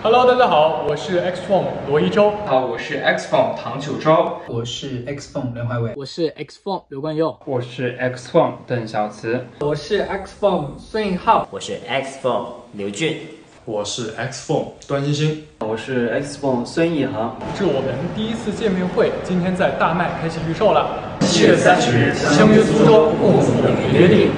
Hello，大家好，我是 X Form 罗一舟。好，我是 X Form 唐九洲。我是 X Form 任怀伟。我是 X Form 刘冠佑。我是 X Form 邓小慈。我是 X Form 孙颖浩。我是 X Form 刘俊。我是 X Form 段欣欣。我是 X Form 孙一航。是我们第一次见面会，今天在大麦开启预售了。七月三十日，相约苏州，共赴约定。